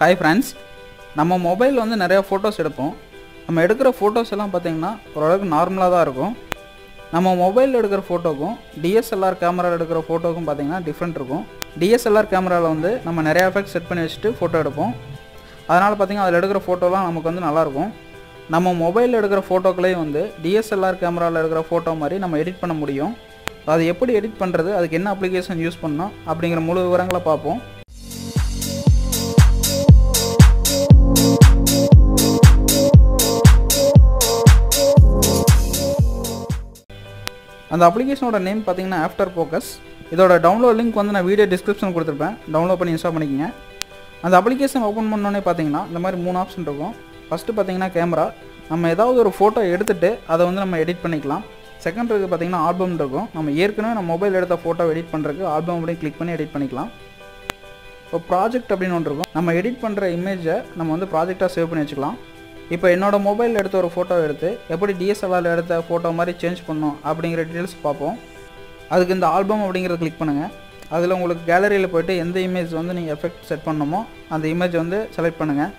Hi friends நம்ம மொபைலில் வந்து நிறையா ஃபோட்டோஸ் எடுப்போம். நம்ம எடுக்கிற ஃபோட்டோஸ் எல்லாம் பார்த்திங்கன்னா ஓரளவுக்கு நார்மலாக தான் இருக்கும். நம்ம மொபைலில் எடுக்கிற ஃபோட்டோக்கும் டிஎஸ்எல்ஆர் கேமராவில் எடுக்கிற ஃபோட்டோக்கும் பார்த்திங்கன்னா டிஃப்ரெண்ட் இருக்கும். டிஎஸ்எல்ஆர் கேமராவில் வந்து நம்ம நிறையா எஃபெக்ட் செட் பண்ணி வச்சுட்டு ஃபோட்டோ எடுப்போம். அதனால் பார்த்திங்கன்னா அதில் எடுக்கிற ஃபோட்டோலாம் நமக்கு வந்து நல்லாயிருக்கும் நம்ம மொபைலில் எடுக்கிற ஃபோட்டோக்களையும் வந்து டிஎஸ்எல்ஆர் கேமராவில் எடுக்கிற ஃபோட்டோ மாதிரி நம்ம எடிட் பண்ண முடியும். அது எப்படி எடிட் பண்ணுறது அதுக்கு என்ன அப்ளிகேஷன் யூஸ் பண்ணணும் அப்படிங்கிற முழு விவரங்களை பார்ப்போம். அந்த அப்ளிகேஷனோட நேம் பார்த்தீங்கன்னா ஆஃப்டர் ஃபோக்கஸ் இதோட டவுன்லோட் லிங்க் வந்து நான் வீடியோ டிஸ்கிரிப்ஷன் கொடுத்துருப்பேன். டவுன்லோட் பண்ணி இன்ஸ்டால் பண்ணிக்கோங்க. அந்த அப்ளிகேஷன் ஓப்பன் பண்ணோன்னே பார்த்தீங்கன்னா இந்த மாதிரி மூணு ஆப்ஷன் இருக்கும். ஃபஸ்ட்டு பார்த்தீங்கன்னா கேமரா நம்ம ஏதாவது ஒரு ஃபோட்டோ எடுத்துகிட்டு அதை வந்து நம்ம எடிட் பண்ணிக்கலாம். செகண்ட் இருக்குது பார்த்தீங்கன்னா ஆல்பம் இருக்கும். நம்ம ஏற்கனவே நம்ம மொபைல் எடுத்த ஃபோட்டோ எடிட் பண்ணுறதுக்கு ஆல்பம் அப்படியே கிளிக் பண்ணி எடிட் பண்ணிக்கலாம். இப்போ ப்ராஜெக்ட் அப்படின்னு ஒன்று இருக்கும். நம்ம எடிட் பண்ணுற இமேஜை நம்ம வந்து ப்ராஜெக்டாக சேவ் பண்ணி வச்சுக்கலாம். இப்போ என்னோடய மொபைலில் எடுத்த ஒரு ஃபோட்டோ எடுத்து எப்படி டிஎஸ்எல்ஆரில் எடுத்த ஃபோட்டோ மாதிரி சேஞ்ச் பண்ணணும் அப்படிங்கிற டீட்டெயில்ஸ் பார்ப்போம். அதுக்கு இந்த ஆல்பம் அப்படிங்கிறத கிளிக் பண்ணுங்கள் அதில் உங்களுக்கு கேலரியில் போய்ட்டு எந்த இமேஜ் வந்து நீங்கள் எஃபெக்ட் செட் பண்ணணுமோ அந்த இமேஜ் வந்து செலக்ட் பண்ணுங்கள்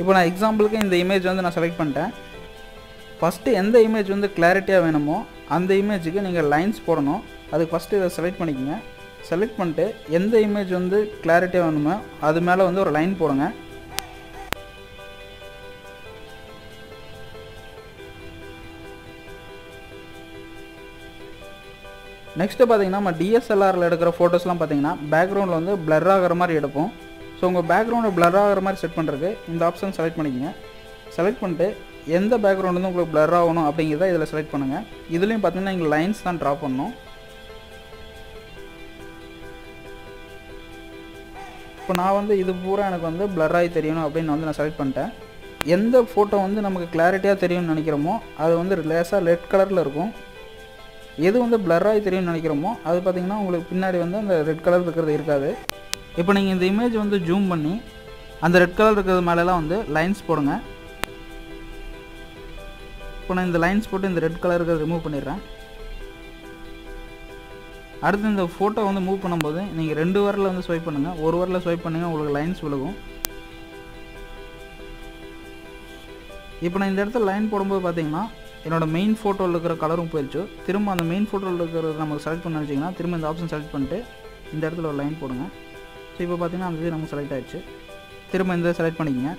இப்போ நான் எக்ஸாம்பிளுக்கு இந்த இமேஜ் வந்து நான் செலக்ட் பண்ணிட்டேன். ஃபஸ்ட்டு எந்த இமேஜ் வந்து கிளாரிட்டியாக வேணுமோ அந்த இமேஜுக்கு நீங்கள் லைன்ஸ் போடணும். அதுக்கு ஃபஸ்ட்டு இதை செலக்ட் பண்ணிக்கோங்க. செலக்ட் பண்ணிட்டு எந்த இமேஜ் வந்து கிளாரிட்டியாக வேணுமோ அது மேலே வந்து ஒரு லைன் போடுங்க. நெக்ஸ்ட்டு பார்த்தீங்கன்னா நம்ம டிஎஸ்எல்ஆரில் எடுக்கிற ஃபோட்டோஸ்லாம் பார்த்தீங்கன்னா பேக்ரவுண்டில் வந்து பிளர் ஆகிற மாதிரி எடுப்போம். ஸோ உங்கள் பேக்ரவுண்டு பிளர் ஆகிற மாதிரி செட் பண்ணுறதுக்கு இந்த ஆப்ஷன் செலக்ட் பண்ணிக்கங்க. செலக்ட் பண்ணிட்டு எந்த பேக்ரவுண்ட் வந்து உங்களுக்கு பிளர் ஆகணும் அப்படிங்கிறத இதில் செலக்ட் பண்ணுங்கள் இதுலேயும் பார்த்தீங்கன்னா இங்கே லைன்ஸ் தான் ட்ரா பண்ணணும். இப்போ நான் வந்து இது பூரா எனக்கு வந்து பிளர் ஆகி தெரியணும் அப்படின்னு வந்து நான் செலக்ட் பண்ணிட்டேன். எந்த ஃபோட்டோ வந்து நமக்கு கிளாரிட்டியாக தெரியும்னு நினைக்கிறோமோ அது வந்து லேசாக ரெட் கலரில் இருக்கும். எது வந்து பிளராகி தெரியும்னு நினைக்கிறோமோ அது பார்த்திங்கன்னா உங்களுக்கு பின்னாடி வந்து அந்த ரெட் கலர் இருக்கிறது இருக்காது. இப்போ நீங்கள் இந்த இமேஜ் வந்து ஜூம் பண்ணி அந்த ரெட் கலர் இருக்கிறது மேலெலாம் வந்து லைன்ஸ் போடுங்க. இப்போ நான் இந்த லைன்ஸ் போட்டு இந்த ரெட் கலர் இருக்கிறத ரிமூவ் பண்ணிடுறேன். அடுத்து இந்த ஃபோட்டோ வந்து மூவ் பண்ணும்போது நீங்கள் ரெண்டு வாரில் வந்து ஸ்வைப் பண்ணுங்கள் ஒரு வாரில் ஸ்வைப் பண்ணுங்கள் உங்களுக்கு லைன்ஸ் விழுகும். இப்போ நான் இந்த இடத்துல லைன் போடும்போது பார்த்தீங்கன்னா என்னோடய மெயின் ஃபோட்டோவில் இருக்கிற கலரும் போயிடுச்சு. திரும்ப அந்த மெயின் ஃபோட்டோவில் இருக்கிறது நமக்கு செலக்ட் பண்ண நினச்சிங்கன்னா திரும்ப இந்த ஆப்ஷன் செலக்ட் பண்ணிட்டு இந்த இடத்துல ஒரு லைன் போடுங்க. ஸோ இப்போ பார்த்தீங்கன்னா அந்த இது நமக்கு செலக்ட் ஆகிடுச்சு திரும்ப இந்த செலக்ட் பண்ணிக்கங்க.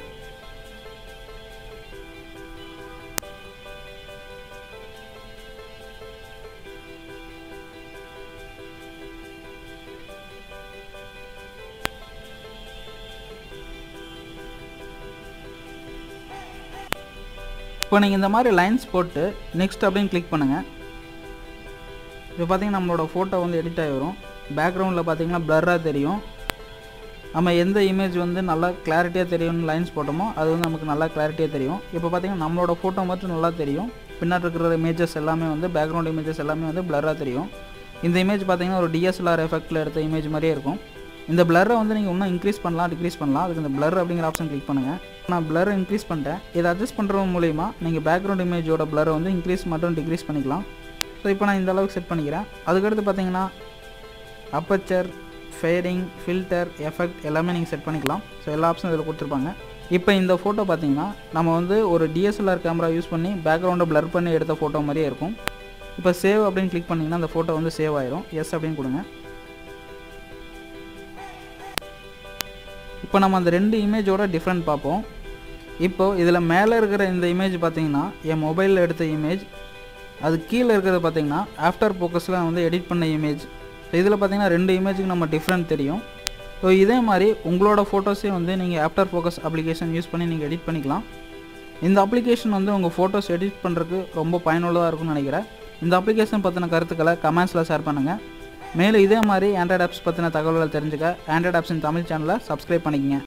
இப்போ நீங்கள் இந்த மாதிரி லைன்ஸ் போட்டு நெக்ஸ்ட் அப்படின்னு கிளிக் பண்ணுங்கள் இப்போ பார்த்தீங்கன்னா நம்மளோட ஃபோட்டோ வந்து எடிட் ஆகி வரும். பேக்ரவுண்டில் பார்த்தீங்கன்னா ப்ளர்ராக தெரியும். நம்ம எந்த இமேஜ் வந்து நல்லா கிளாரிட்டியாக தெரியும்னு லைன்ஸ் போட்டோமோ அது வந்து நமக்கு நல்லா கிளாரிட்டியாக தெரியும். இப்போ பார்த்தீங்கன்னா நம்மளோட ஃபோட்டோ மட்டும் நல்லா தெரியும். பின்னாடி இருக்கிற இமேஜஸ் எல்லாமே வந்து பேக்ரவுண்ட் இமேஜஸ் எல்லாமே வந்து ப்ளர்ராக தெரியும். இந்த இமேஜ் பார்த்தீங்கன்னா ஒரு டிஎஸ்எல்ஆர் எஃபெக்ட்டில் எடுத்த இமேஜ் மாதிரியே இருக்கும். இந்த பிளரை வந்து நீங்கள் இன்னும் இன்க்ரீஸ் பண்ணலாம் டிக்ரீஸ் பண்ணலாம். அதுக்கு இந்த பிளர் அப்படிங்கிற ஆப்ஷன் கிளிக் பண்ணுங்கள் நான் பிளர் இன்க்ரீஸ் பண்ணிட்டேன். இதை அட்ஜஸ்ட் பண்ணுறது மூலிமா நீங்கள் பேக்ரவுண்ட் இமேஜோட பிளரை வந்து இன்க்ரீஸ் மற்றும் டிக்ரீஸ் பண்ணிக்கலாம். ஸோ இப்போ நான் இந்த அளவுக்கு செட் பண்ணிக்கிறேன். அதுக்கடுத்து பார்த்தீங்கன்னா அப்பச்சர் ஃபேரிங் ஃபில்டர் எஃபெக்ட் எல்லாமே நீங்கள் செட் பண்ணிக்கலாம். ஸோ எல்லா ஆப்ஷனும் இதில் கொடுத்துருப்பாங்க. இப்போ இந்த ஃபோட்டோ பார்த்தீங்கன்னா நம்ம வந்து ஒரு டிஎஸ்எல்ஆர் கேமரா யூஸ் பண்ணி பேக்ரவுண்டை பிளர் பண்ணி எடுத்த ஃபோட்டோ மாதிரியே இருக்கும். இப்போ சேவ் அப்படின்னு கிளிக் பண்ணிங்கன்னா அந்த ஃபோட்டோ வந்து சேவ் ஆயிரும். எஸ் அப்படின்னு கொடுங்க. இப்போ நம்ம அந்த ரெண்டு இமேஜோட டிஃப்ரெண்ட் பார்ப்போம். இப்போ இதில் மேலே இருக்கிற இந்த இமேஜ் பார்த்தீங்கன்னா என் மொபைலில் எடுத்த இமேஜ் அது கீழே இருக்கிறது பார்த்தீங்கன்னா ஆஃப்டர் ஃபோக்கஸில் வந்து எடிட் பண்ண இமேஜ் இதில் பார்த்தீங்கன்னா ரெண்டு இமேஜுக்கு நம்ம டிஃப்ரெண்ட் தெரியும். ஸோ இதே மாதிரி உங்களோட ஃபோட்டோஸையும் வந்து நீங்கள் ஆஃப்டர் ஃபோக்கஸ் அப்ளிகேஷன் யூஸ் பண்ணி நீங்கள் எடிட் பண்ணிக்கலாம். இந்த அப்ளிகேஷன் வந்து உங்கள் ஃபோட்டோஸ் எடிட் பண்ணுறதுக்கு ரொம்ப பயனுள்ளதாக இருக்கும்னு நினைக்கிறேன். இந்த அப்ளிகேஷன் பற்றின கருத்துக்களை கமெண்ட்ஸில் ஷேர் பண்ணுங்கள் மேலும் இதே மாதிரி ஆண்ட்ராய்ட் ஆப்ஸ் பற்றின தகவல்களை தெரிஞ்சுக்க ஆண்ட்ராய்ட் ஆப்ஸின் தமிழ் சேனலை சப்ஸ்கிரைப் பண்ணிக்கங்க.